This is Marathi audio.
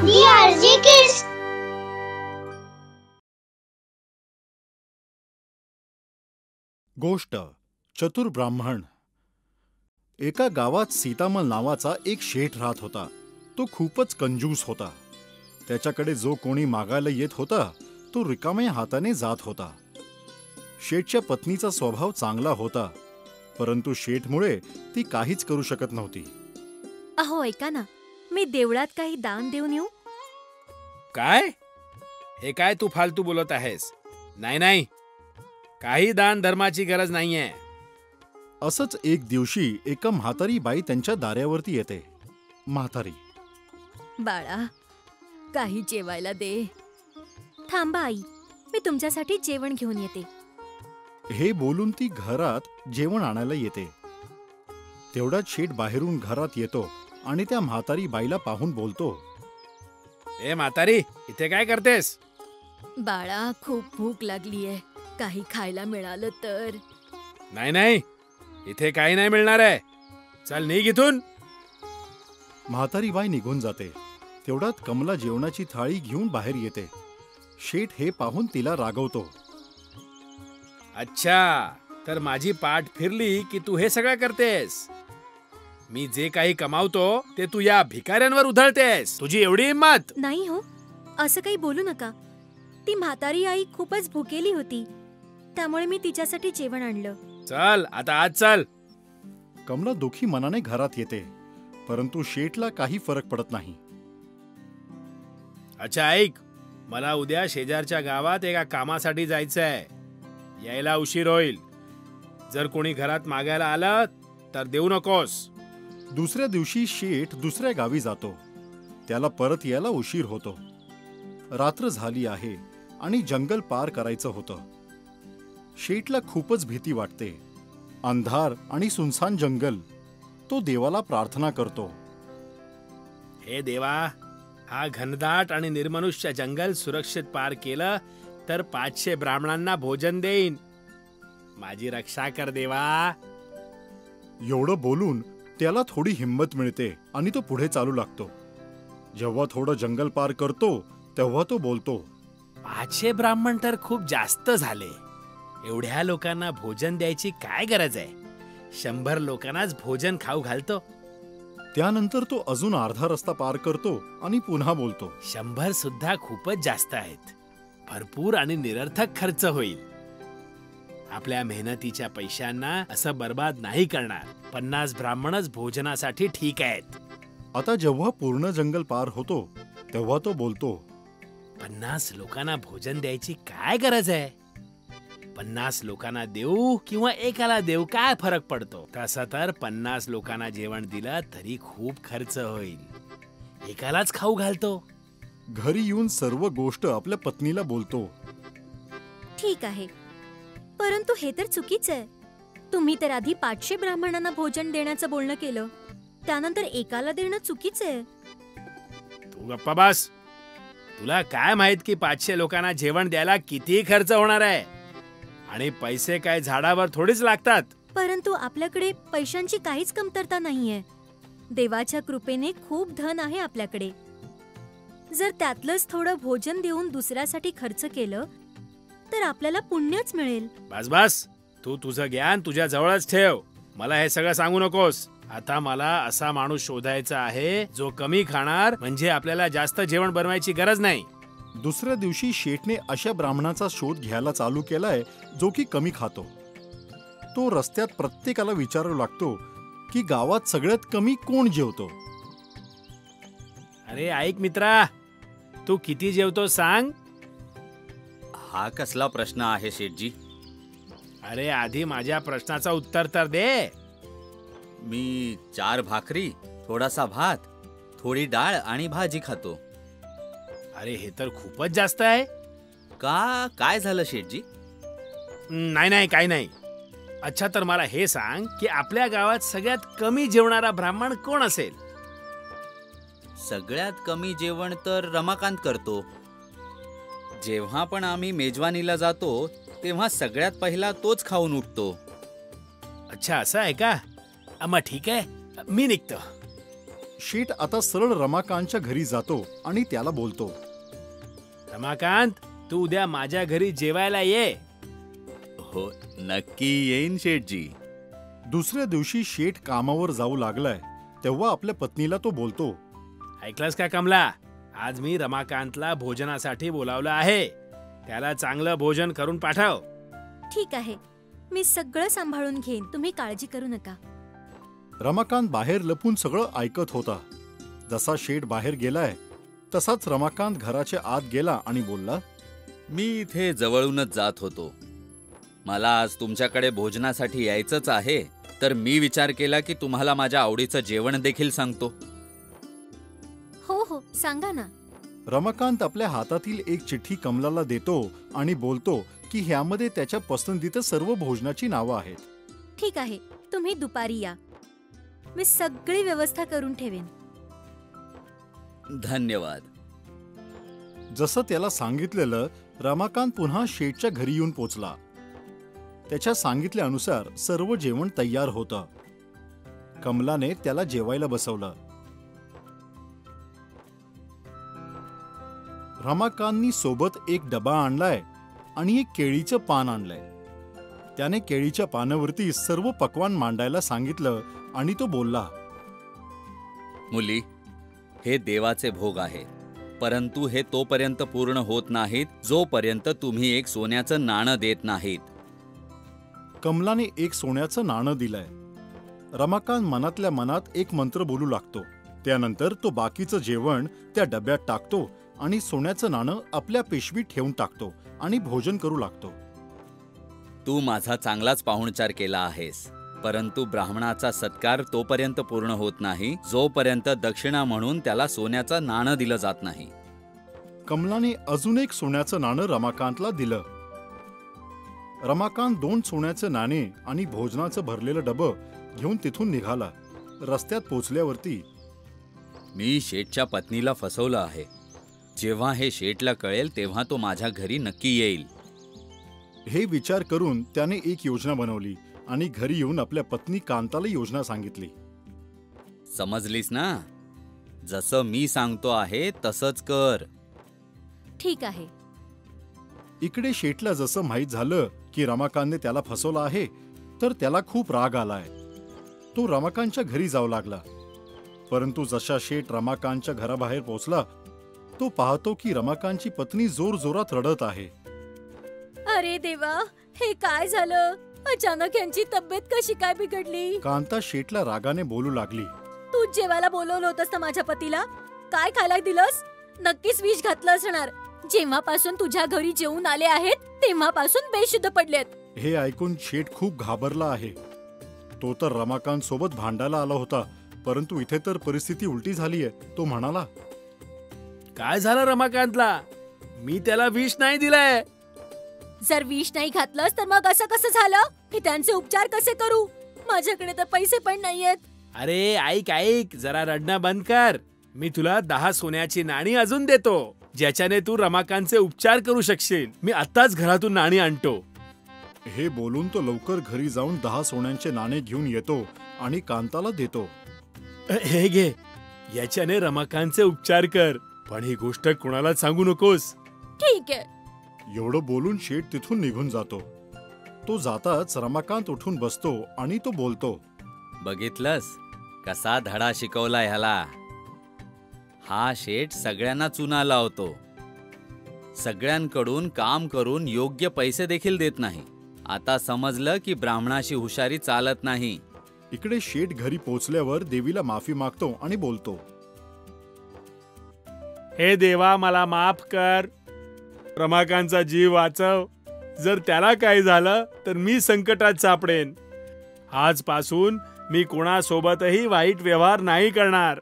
Kids. गोष्ट चतुर ब्राह्मण. एका गावात सीतामल नावाचा एक शेठ राहत होता. तो खूपच कंजूस होता. त्याच्याकडे जो कोणी मागायला येत होता तो रिकाम्या हाताने जात होता. शेठच्या पत्नीचा स्वभाव चांगला होता परंतु शेठमुळे ती काहीच करू शकत नव्हती. अहो ऐका ना. मी देवळात काही दान देऊन येऊ? काय? हे काय तू फालतू बोलत आहेस? नाही नाही. काही दान धर्माची गरज नाहीये. असंच एक दिवशी एका म्हातारी बाई त्यांच्या दाऱ्यावरती येते. म्हातारी. बाळा काही जेवायला दे. थांबा आई मी तुमच्यासाठी जेवण घेऊन येते. हे बोलून ती घरात जेवण आणायला येते. तेवढ्यात शेठ बाहेरून घरात येतो. आणि त्या म्हातारी बाईला पाहून बोलतो ए म्हातारी इथे काय करतेस? बाळा खूप भूक लागलीये. काही खायला मिळालं तर. नाही नाही. इथे काही नाही मिळणार आहे. चल निघ इथून. म्हातारी बाई निघून जाते. तेवढ्यात कमला जेवणाची थाळी घेऊन बाहेर येते. शेठ हे पाहून तिला रागवतो अच्छा तर माझी पाठ फिरली की तू हे सगळं करतेस? मी जे काही कमावतो ते तू या भिकाऱ्यांवर उधळतेस. तुझी एवढी हिंमत नाही हो असं काही बोलू नका. ती म्हातारी आई खूपच भुकेली होती. त्यामुळे मी तिच्यासाठी जेवण आणलं. चल आता आज चल. कमला दुखी मनाने घरात येते परंतु शेठला काही फरक पडत नाही. अच्छा ऐक. मला उद्या शेजारच्या गावात एका कामासाठी जायचंय. यायला उशीर होईल. जर कोणी घरात मागायला आलं तर देऊ नकोस. दुसऱ्या दिवशी शेठ दुसऱ्या गावी जातो. त्याला परत यायला उशीर होतो. रात्र झाली आहे आणि जंगल पार करायचं होतं. शेठला खूपच भीती वाटते. अंधार आणि सुनसान जंगल तो देवाला प्रार्थना करतो. हे देवा हा घनदाट आणि निर्मनुष्य जंगल सुरक्षित पार केलं तर पाचशे ब्राह्मणांना भोजन देईन. माझी रक्षा कर देवा. एवढं बोलून त्याला थोडी हिंमत मिळते आणि तो पुढे चालू लागतो. जेव्हा थोडं जंगल पार करतो तेव्हा तो बोलतो पाचशे ब्राह्मण तर खूप जास्त झाले. एवढ्या लोकांना भोजन द्यायची काय गरज आहे? शंभर लोकांनाच भोजन खाऊ घालतो. त्यानंतर तो अजून अर्धा रस्ता पार करतो आणि पुन्हा बोलतो शंभर सुद्धा खूपच जास्त आहेत. भरपूर आणि निरर्थक खर्च होईल. आपल्या मेहनतीच्या पैशांना असं बर्बाद नाही करणार. पन्नास ब्राह्मणच भोजनासाठी ठीक आहेत. आता जेव्हा पूर्ण जंगल पार होतो तेव्हा तो बोलतो पन्नास लोकांना भोजन द्यायची काय गरज आहे? पन्नास लोकांना देऊ किंवा एकाला देऊ काय फरक पडतो? तसं तर पन्नास लोकांना जेवण दिलं तरी खूप खर्च होईल. एकालाच खाऊ घालतो. घरी येऊन सर्व गोष्ट आपल्या पत्नीला बोलतो. ठीक आहे. परंतु हे तर चुकीचं आहे. तुम्ही तर आधी पाचशे ब्राह्मणांना भोजन देण्याचं बोलणं केलं. त्यानंतर एकाला देणं चुकीचं आहे. तू गप्पा बस. तुला काय माहीत की पाचशे लोकांना जेवण द्यायला किती खर्च होणार आहे? आणि पैसे काय झाडावर थोडीच लागतात? परंतु आपल्याकडे पैशांची काहीच कमतरता नाहीये. देवाच्या कृपेने खूप धन आहे आपल्याकडे. जर त्यातलंच थोडं भोजन देऊन दुसऱ्यासाठी खर्च केलं तर आपल्याला पुण्यच मिळेल. बस बस. तू तुझं ज्ञान तुझ्या जवळच ठेव. मला हे सगळं सांगू नकोस. आता मला असा माणूस शोधायचा आहे जो कमी खाणार म्हणजे आपल्याला जास्त जेवण बनवायची गरज नाही. दुसऱ्या दिवशी शेठने अशा ब्राह्मणाचा शोध घ्यायला चालू केलाय जो की कमी खातो. तो रस्त्यात प्रत्येकाला विचारू लागतो की गावात सगळ्यात कमी कोण जेवतो? अरे ऐक मित्रा. तू किती जेवतो सांग. हा कसला प्रश्न आहे शेठजी? अरे आधी माझ्या प्रश्नाचं उत्तर तर दे. मी चार भाकरी थोडासा भात थोडी डाळ आणि भाजी खातो. अरे हे तर खूपच जास्त आहे. का? काय झालं शेठजी? नाही नाही काही नाही. अच्छा तर मला हे सांग की आपल्या गावात सगळ्यात कमी जेवणारा ब्राह्मण कोण असेल? सगळ्यात कमी जेवण तर रमाकांत करतो. जेव्हा पण आम्ही मेजवानीला जातो तेव्हा सगळ्यात पहिला तोच खाऊन उठतो. अच्छा असं आहे का? मग ठीक आहे. मी निघतो. शेठ आता सरळ रमाकांतच्या घरी जातो आणि त्याला बोलतो. रमाकांत तू उद्या माझ्या घरी जेवायला ये. हो नक्की येईन शेठजी. दुसऱ्या दिवशी शेठ कामावर जाऊ लागलाय तेव्हा आपल्या पत्नीला तो बोलतो. ऐकलंस का कमला? आज मी रमाकांतला भोजनासाठी बोलावलं आहे. त्याला चांगलं भोजन करून पाठव. ठीक आहे. मी सगळं सांभाळून घेईन. तुम्ही काळजी करू नका. रमाकांत बाहेर लपून सगळं ऐकत होता. जसा शेठ बाहेर गेलाय तसाच रमाकांत घराच्या आत गेला आणि बोलला मी इथे जवळूनच जात होतो. मला आज तुमच्याकडे भोजनासाठी यायचंच आहे तर मी विचार केला की तुम्हाला माझ्या आवडीचं जेवण देखील सांगतो. सांगा ना. रमाकांत आपल्या हातातील एक चिठ्ठी कमलाला देतो आणि बोलतो की ह्यामध्ये त्याच्या पसंतीचं सर्व भोजनाची नावं आहेत. ठीक आहे तुम्ही दुपारी या. मी सगळी व्यवस्था करून ठेवेन. धन्यवाद. जसं त्याला सांगितलेलं रमाकांत पुन्हा शेठच्या घरी येऊन पोचला. त्याच्या सांगितल्यानुसार सर्व जेवण तयार होतं. कमलाने त्याला जेवायला बसवलं. रमाकांतनी सोबत एक डबा आणलाय आणि एक केळीचं पान आणलंय. त्याने केळीच्या पानावरती सर्व पक्वान मांडायला सांगितलं आणि तो बोलला मुली हे देवाचे भोग आहे परंतु हे तोपर्यंत पूर्ण होत नाहीत जोपर्यंत तुम्ही एक सोन्याचं नाणं देत नाहीत. कमलाने एक सोन्याचं नाणं दिलंय. रमाकांत मनातल्या मनात एक मंत्र बोलू लागतो. त्यानंतर तो बाकीचं जेवण त्या डब्यात टाकतो आणि सोन्याचं नाणं आपल्या पिशवीत ठेवून टाकतो आणि भोजन करू लागतो. तू माझा चांगलाच पाहुणचार केला आहेस परंतु ब्राह्मणाचा सत्कार तोपर्यंत पूर्ण होत नाही जोपर्यंत दक्षिणा म्हणून त्याला सोन्याचं नाणं दिलं जात नाही. कमलाने अजून एक सोन्याचं नाणं रमाकांतला दिलं. रमाकांत दोन सोन्याचं नाणे आणि भोजनाचं भरलेलं डबं घेऊन तिथून निघाला. रस्त्यात पोचल्यावरती मी शेठच्या पत्नीला फसवलं आहे. जेव्हा हे शेठला कळेल तेव्हा तो माझ्या घरी नक्की येईल. हे विचार करून त्याने एक योजना बनवली आणि घरी येऊन आपल्या पत्नी कांताला योजना सांगितली. समजलीस ना? जसं मी सांगतो आहे तसंच कर. ठीक आहे. इकडे शेठला जसं माहीत झालं की रमाकांतने त्याला फसवलं आहे तर त्याला खूप राग आलाय. तो रमाकांतच्या घरी जाऊ लागला. परंतु जशा शेठ रमाकांतच्या घराबाहेर पोहोचला तो पाहतो की रमाकांतची पत्नी जोर जोरात रडत आहे. अरे देवा हे काय झालं? अचानक यांची तब्येत कशी काय बिघडली? कांता शेठला रागाने बोलू लागली. तू जेवायला बोलवलं होतंस ना माझ्या पतीला? काय खायला दिलंस? नक्कीच विष घातलं असणार. जेव्हापासून तुझ्या घरी जेवून आले आहेत तेव्हापासून बेशुद्ध पडलेत. हे ऐकून शेठ खूप घाबरला आहे. तो तर रमाकांत सोबत भांडायला आला होता परंतु इथे तर परिस्थिती उलटी झालीय तो म्हणाला काय झालं रमाकांतला? मी त्याला विष नाही दिलाय. जर विष नाही घातलंस तर मग असं कसं झालं? मी त्यांचे उपचार कसे करू? माझ्याकडे तर पैसे पण नाहीयेत. अरे ऐक ऐक. जरा रडणं बंद कर. मी तुला दहा सोन्याची नाणी अजून देतो ज्याच्याने तू रमाकांतचे उपचार करू शकशील. मी आत्ताच घरातून नाणी आणतो. हे बोलून तो लवकर घरी जाऊन दहा सोन्यांचे नाणे घेऊन येतो आणि कांताला देतो. हे घे. याच्याने रमाकांतचे उपचार कर. पण ही गोष्ट कोणाला सांगू नकोस. ठीक आहे. एवढं बोलून शेठ तिथून निघून जातो. तो जाताच रमाकांत उठून बसतो आणि तो बोलतो बघितलंस? कसा धडा शिकवला ह्याला. हा शेठ सगळ्यांना चुना लावतो. सगळ्यांकडून काम करून योग्य पैसे देखील देत नाही. आता समजलं की ब्राह्मणाशी हुशारी चालत नाही. इकडे शेठ घरी पोचल्यावर देवीला माफी मागतो आणि बोलतो हे देवा मला माफ कर. रमाकांतचा जीव वाचव. जर त्याला काय झालं तर मी संकटात सापडेन. आजपासून मी कोणासोबतही वाईट व्यवहार नाही करणार.